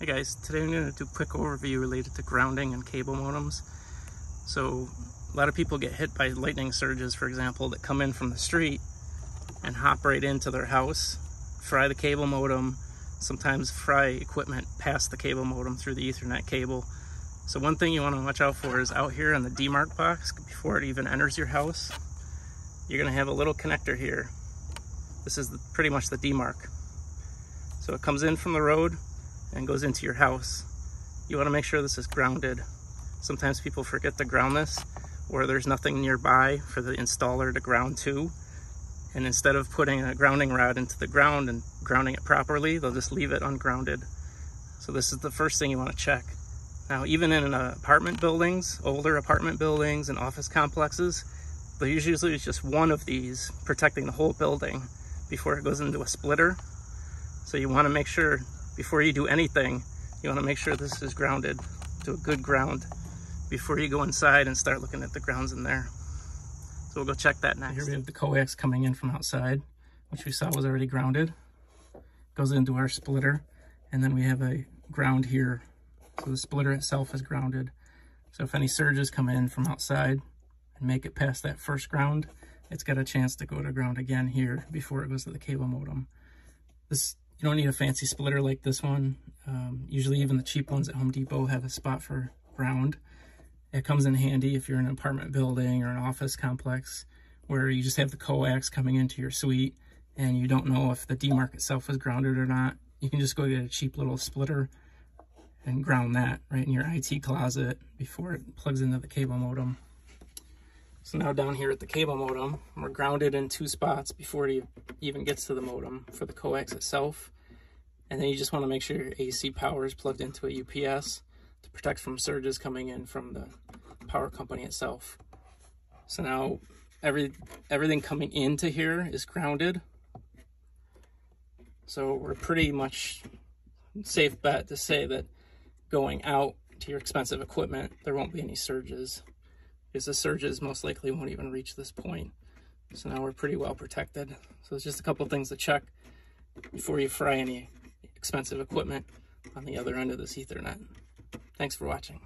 Hey guys, today I'm going to do a quick overview related to grounding and cable modems. So a lot of people get hit by lightning surges, for example, that come in from the street and hop right into their house, fry the cable modem, sometimes fry equipment past the cable modem through the ethernet cable. So one thing you want to watch out for is out here on the demarc box, before it even enters your house, you're going to have a little connector here. This is pretty much the demarc. So it comes in from the road, and goes into your house. You want to make sure this is grounded. Sometimes people forget to ground this or there's nothing nearby for the installer to ground to. And instead of putting a grounding rod into the ground and grounding it properly, they'll just leave it ungrounded. So this is the first thing you want to check. Now, even in uh, apartment buildings, older apartment buildings and office complexes, there's usually just one of these protecting the whole building before it goes into a splitter. So you want to make sure before you do anything, you want to make sure this is grounded to a good ground before you go inside and start looking at the grounds in there. So we'll go check that next. Here we have the coax coming in from outside, which we saw was already grounded. Goes into our splitter, and then we have a ground here. So the splitter itself is grounded. So if any surges come in from outside and make it past that first ground, it's got a chance to go to ground again here before it goes to the cable modem. This you don't need a fancy splitter like this one. Um, usually even the cheap ones at Home Depot have a spot for ground. It comes in handy if you're in an apartment building or an office complex where you just have the coax coming into your suite and you don't know if the demarc itself is grounded or not. You can just go get a cheap little splitter and ground that right in your IT closet before it plugs into the cable modem. So now down here at the cable modem, we're grounded in two spots before it even gets to the modem for the coax itself. And then you just want to make sure your AC power is plugged into a UPS to protect from surges coming in from the power company itself. So now every everything coming into here is grounded. So we're pretty much safe bet to say that going out to your expensive equipment, there won't be any surges because the surges most likely won't even reach this point. So now we're pretty well protected. So it's just a couple things to check before you fry any expensive equipment on the other end of this ethernet. Thanks for watching.